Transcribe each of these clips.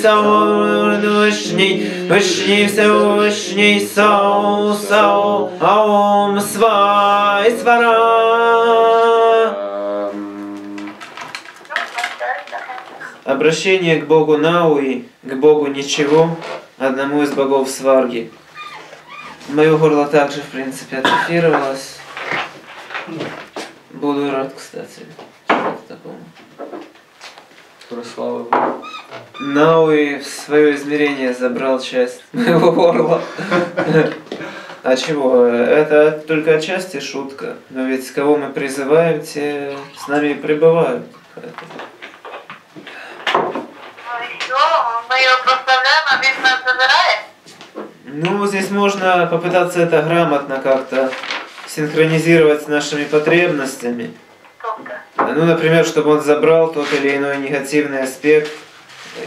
Вышний Сау Вышний Вышний Всевышний Сау Сау Аум Свай Свара Обращение к Богу Науи, к Богу ничего, одному из богов Сварги. Мое горло также, в принципе, атрофировалось. Буду рад, кстати, чему-то такому. Слава Богу. Науи в свое измерение забрал часть моего горла. А чего? Это только отчасти шутка. Но ведь кого мы призываем, те с нами и пребывают. Ну а. Ну, здесь можно попытаться это грамотно как-то синхронизировать с нашими потребностями. Ну, например, чтобы он забрал тот или иной негативный аспект.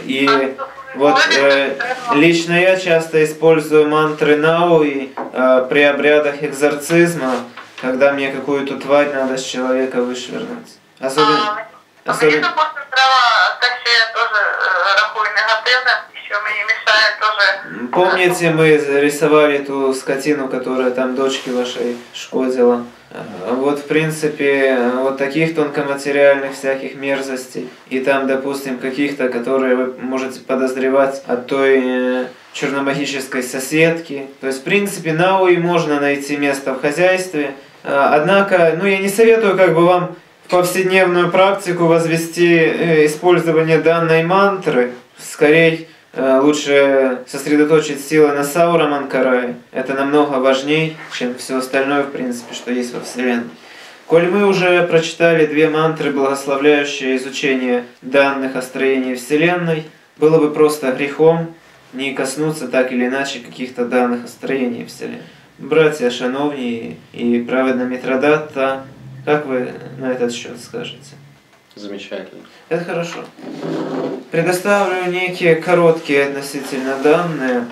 И вот э, лично я часто использую мантры Науи э, при обрядах экзорцизма, когда мне какую-то тварь надо с человека вышвырнуть. Особенно, А мені, особенно, треба те, що я теж е, рахую негативним, що мені мішає теж. Помните, мы рисовали ту скотину, которая там дочке вашей шкодила? А, Вот, в принципе, вот таких тонкоматериальных всяких мерзостей. И там, допустим, каких-то, которые вы можете подозревать от той э, черномагической соседки. То есть, в принципе, науи можно найти место в хозяйстве. А, Однако, ну, я не советую как бы вам в повседневную практику возвести э, использование данной мантры. Скорее, Э, лучше сосредоточить силы на Саура Манкарае. Это намного важнее, чем все остальное, в принципе, что есть во Вселенной. Коль мы уже прочитали две мантры, благословляющие изучение данных о строении Вселенной, было бы просто грехом не коснуться так или иначе каких-то данных о строении Вселенной. Братья Шановни и праведная Митродатта, как вы на этот счет скажете? Замечательно. Это хорошо. Предоставлю некие короткие относительно данные,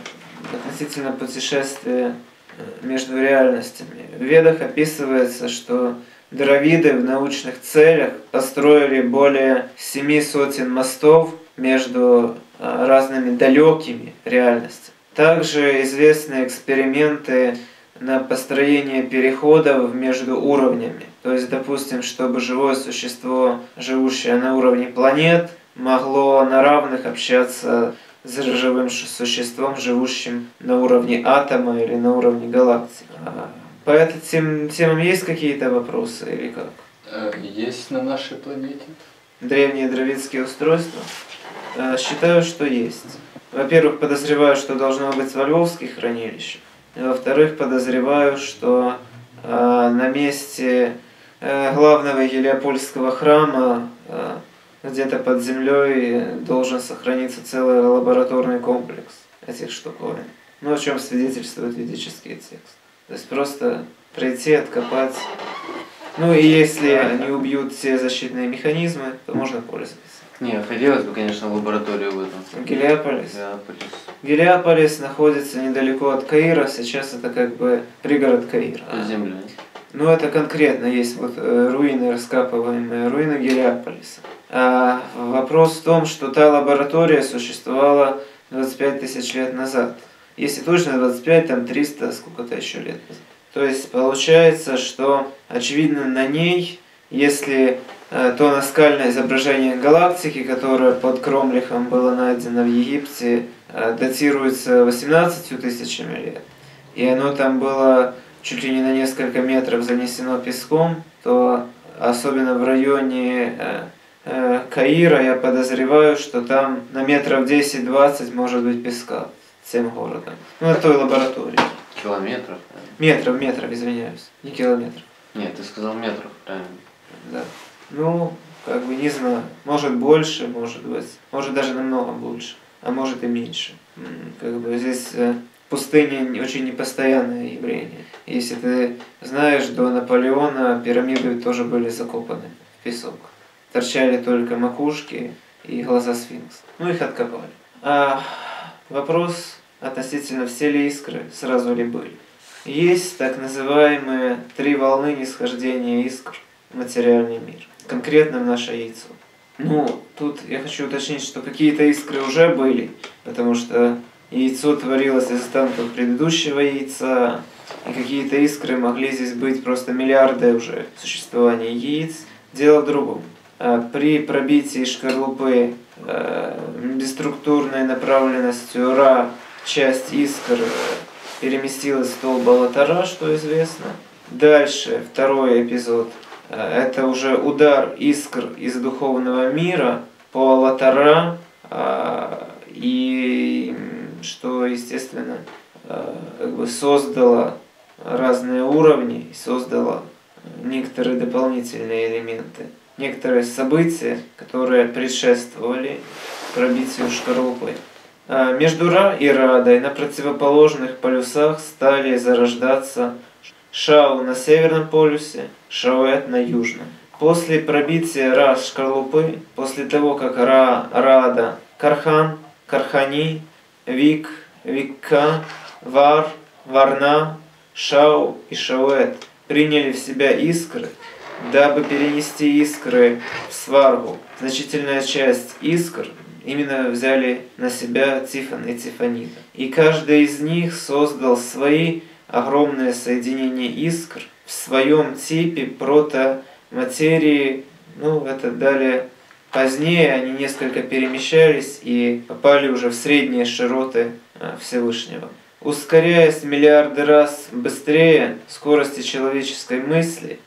относительно путешествия э, между реальностями. В Ведах описывается, что дравиды в научных целях построили более семи сотен мостов между э, разными далекими реальностями. Также известны эксперименты на построение переходов между уровнями. То есть, допустим, чтобы живое существо, живущее на уровне планет, могло на равных общаться с живым существом, живущим на уровне атома или на уровне галактики. А По этим темам есть какие-то вопросы или как? Э, Есть на нашей планете? Древние дравидские устройства? Э, Считаю, что есть. Во-первых, подозреваю, что должно быть во Львовских хранилищах. Во-вторых, подозреваю, что э, на месте э, главного Елеопольского храма э, где-то под землей должен сохраниться целый лабораторный комплекс этих штуковин. Ну, о чем свидетельствуют ведические тексты. То есть просто прийти, откопать. Ну и если они убьют все защитные механизмы, то можно пользоваться. Не, хотелось бы, конечно, лабораторию в этом. Гелиополис. Гелиополис. Гелиополис находится недалеко от Каира, сейчас это как бы пригород Каира. Под землей. Ну, это конкретно есть вот э, руины, раскапываемые руины Гелиополиса. Вопрос в том, что та лаборатория существовала 25 тысяч лет назад. Если точно 25, там 300, сколько-то еще лет назад. То есть получается, что очевидно на ней если э, то наскальное изображение галактики, которое под Кромлихом было найдено в Египте, э, датируется 18 тысячами лет, и оно там было чуть ли не на несколько метров занесено песком, то особенно в районе э, Каира я подозреваю, что там на метров 10-20 может быть песка всем городом. Ну, на той лаборатории. Километров? Метров, метров, извиняюсь, не километров. Нет, ты сказал метров, правильно. Да. Ну, как бы не знаю. Может больше, может быть. Может даже намного больше. А может и меньше. Как бы здесь э, пустыня очень непостоянное явление. Если ты знаешь, до Наполеона пирамиды тоже были закопаны в песок. Торчали только макушки и глаза сфинкса. Ну, их откопали. А вопрос относительно все ли искры сразу ли были. Есть так называемые три волны нисхождения искр в материальный мир. Конкретно в наше яйцо. Ну, тут я хочу уточнить, что какие-то искры уже были, потому что яйцо творилось из останков предыдущего яйца, и какие-то искры могли здесь быть просто миллиарды уже существования яиц. Дело в другом. При пробитии шкарлупы э, бесструктурной направленностью Ра часть искр э, переместилась в столб Алатара, что известно. Дальше, второй эпизод. Э, Это уже удар искр из духовного мира по Алатара, а, и что, естественно, э, как бы создало разные уровни создало некоторые дополнительные элементы, некоторые события, которые предшествовали пробитию шкарлупы. А Между Ра и Радой на противоположных полюсах стали зарождаться Шау на северном полюсе, Шауэт на южном. После пробития Ра шкарлупы, после того, как Ра, Рада, Кархан, Кархани, Вик, Викка, Вар, Варна, Шау и Шауэт приняли в себя искры, дабы перенести искры в сваргу. Значительная часть искр именно взяли на себя Тифон и Тифанида. И каждый из них создал свои огромные соединения искр в своем типе протоматерии. Ну, это далее позднее они несколько перемещались и попали уже в средние широты э, Всевышнего. Ускоряясь миллиарды раз быстрее скорости человеческой мысли,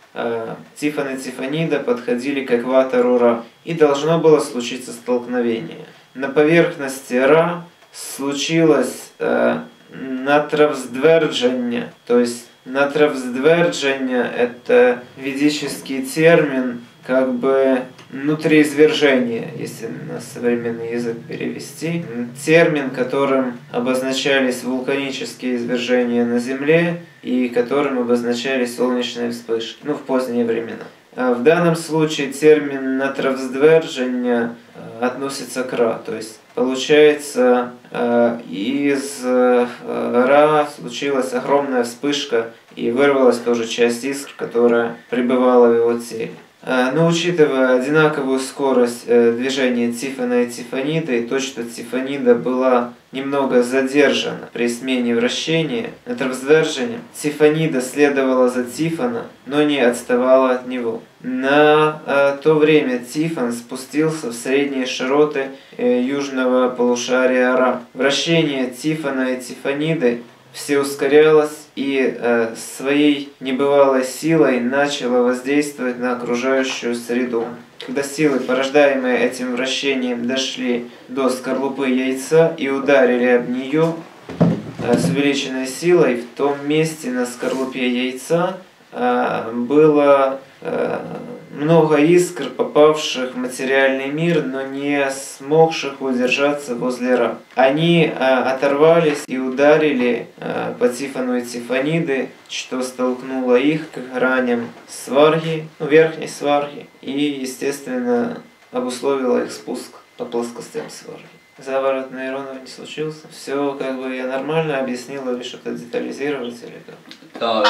Тифон и Тифанида подходили к экватору Ра, и должно было случиться столкновение. На поверхности Ра случилось э, натравздвердження, то есть натравздвердження – это ведический термин, как бы внутриизвержение, если на современный язык перевести. Термин, которым обозначались вулканические извержения на Земле и которым обозначались солнечные вспышки, ну, в поздние времена. А В данном случае термин натравздверження э, относится к Ра, то есть получается э, из э, Ра случилась огромная вспышка и вырвалась тоже часть искр, которая пребывала в его теле. Э, Но учитывая одинаковую скорость э, движения Тифона и Тифанида и то, что Тифанида была немного задержана при смене вращения, натравздвержением, Тифанида следовала за Тифона, но не отставала от него. На э, то время Тифон спустился в средние широты южного полушария Ра. Вращение Тифона и Тифаниды все ускорялось и э, своей небывалой силой начало воздействовать на окружающую среду. Когда силы, порождаемые этим вращением, дошли до скорлупы яйца и ударили об нее э, с увеличенной силой, в том месте на скорлупе яйца э, было э, много искр, попавших в материальный мир, но не смогших удержаться возле Ра. Они э, оторвались и ударили э, по Тифону и Тифаниды, что столкнуло их к граням сварги, ну, верхней сварги, и, естественно, обусловило их спуск по плоскостям сварги. Заворот нейронов не случился. Все как бы я нормально объяснила или что-то детализировать или как? Да,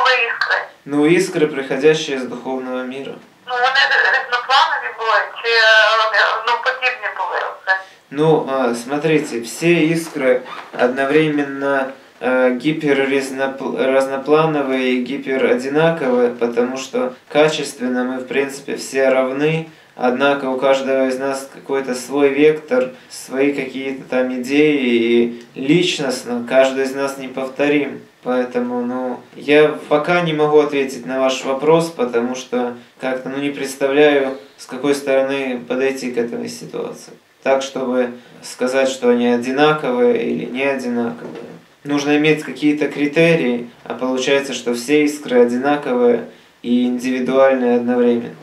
А что- які це були іскри? Ну, искры, приходящие из духовного мира. Ну вони різнопланові були, чи е, вони ну, подібні були? Оце? Ну, а, смотрите, все искры одновременно э, гиперразноплановые и гиперодинаковые, потому что качественно мы, в принципе, все равны, однако у каждого из нас какой-то свой вектор, свои какие-то там идеи, и личностно каждый из нас неповторим. Поэтому, ну, я пока не могу ответить на ваш вопрос, потому что как-то, ну, не представляю, с какой стороны подойти к этой ситуации. Так, чтобы сказать, что они одинаковые или не одинаковые. Нужно иметь какие-то критерии, а получается, что все искры одинаковые і індивідуальне одновременно.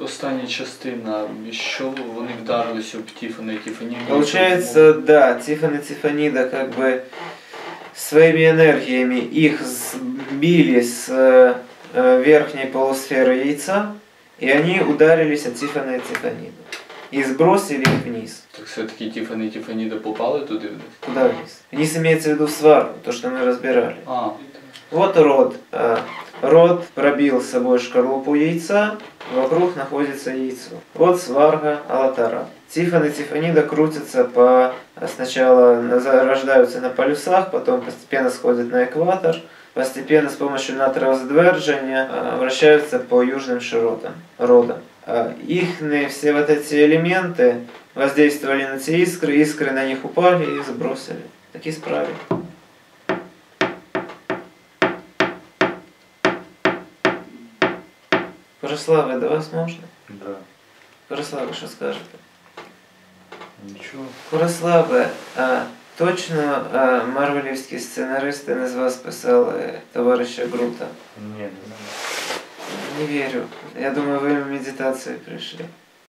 Остання частина, що вони вдарилися об Тиффани и Тиффани? Получается, да, Тиффани Тиффанида как бы своими энергиями их сбили с э, верхней полусферы яйца, и они ударились от Тиффана и Тиффанида. И сбросили их вниз. Так все-таки Тиффани и Тиффанида попали туда вниз? Куда вниз? Вниз имеется в виду сварку, то, что мы разбирали. А, Вот род. Э, род пробил с собой шкарлупу яйца, вокруг находится яйцо. Вот сварга Алатара. Тифон и Тифанида крутятся по... Сначала рождаются на полюсах, потом постепенно сходят на экватор, постепенно с помощью натровоздвержения э, вращаются по южным широтам рода. Э, их все вот эти элементы воздействовали на те искры, искры на них упали и сбросили. Такие справи. Ярославе, до вас можна? Да. Ярославе, що скажете? Нічого. Ярославе, а точно а, марвелівські сценаристи не з вас писали товариша Грута? Ні, не знаю. Не вірю. Я думаю, ви в медитації прийшли.